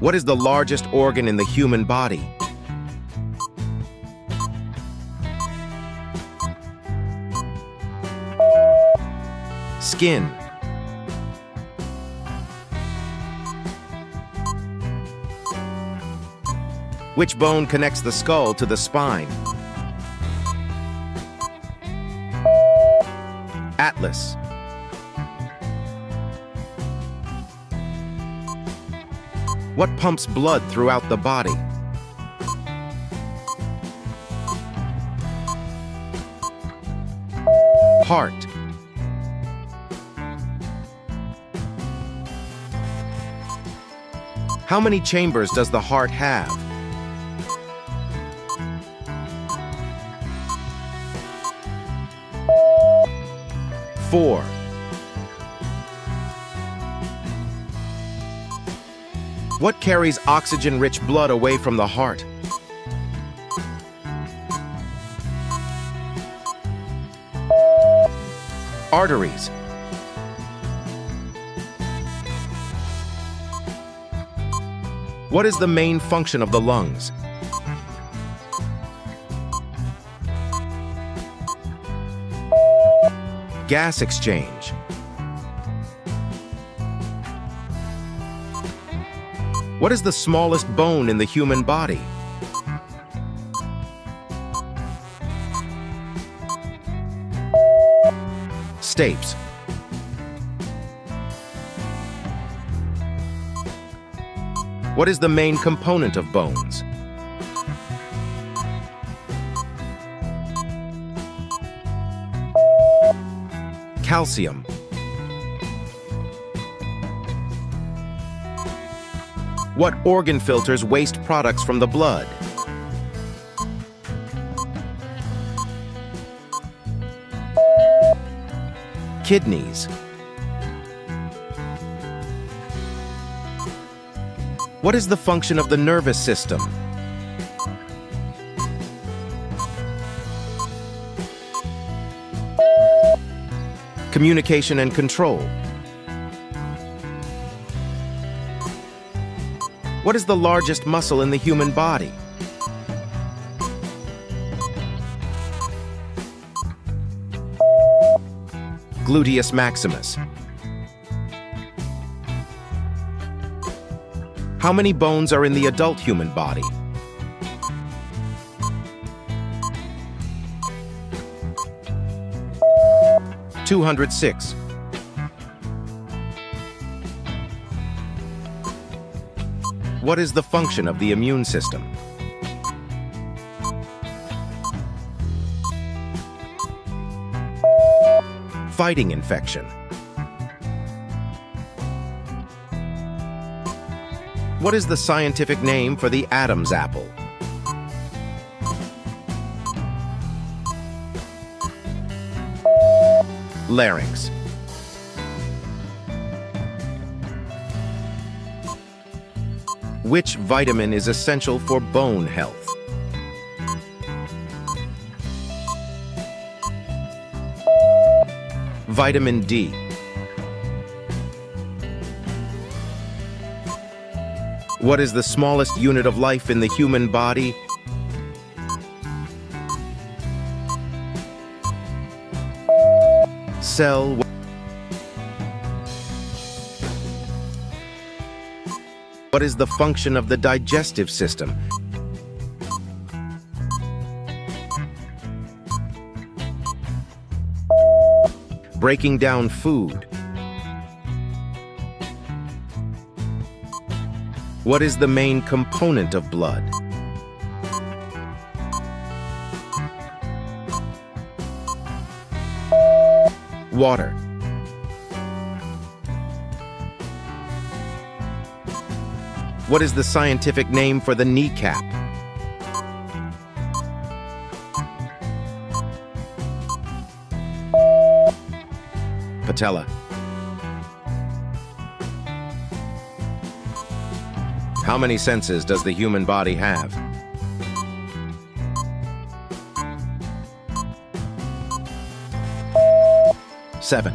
What is the largest organ in the human body? Skin. Which bone connects the skull to the spine? Atlas. What pumps blood throughout the body? Heart. How many chambers does the heart have? Four. What carries oxygen-rich blood away from the heart? Arteries. What is the main function of the lungs? Gas exchange. What is the smallest bone in the human body? Stapes. What is the main component of bones? Calcium. What organ filters waste products from the blood? Kidneys. What is the function of the nervous system? Communication and control. What is the largest muscle in the human body? Gluteus maximus. How many bones are in the adult human body? Two hundred six. What is the function of the immune system? Fighting infection. What is the scientific name for the Adam's apple? Larynx. Which vitamin is essential for bone health? Vitamin D. What is the smallest unit of life in the human body? Cell. What is the function of the digestive system? Breaking down food. What is the main component of blood? Water. What is the scientific name for the kneecap? Patella. How many senses does the human body have? Seven.